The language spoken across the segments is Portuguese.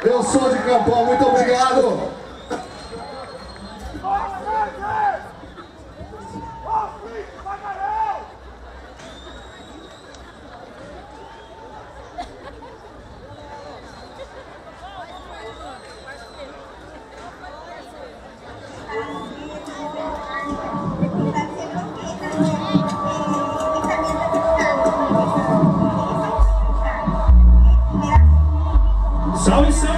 Eu sou de Campão, muito obrigado. Salve, salve!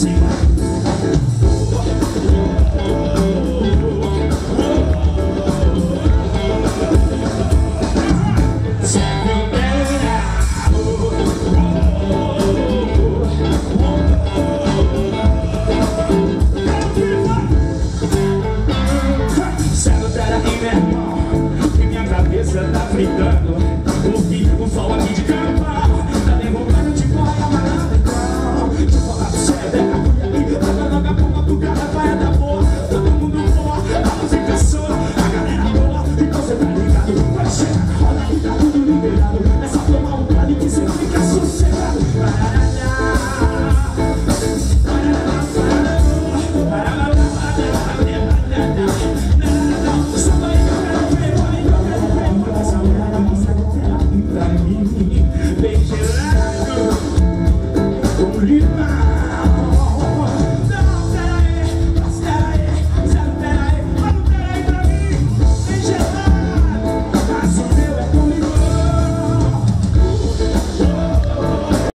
see. you, make you laugh.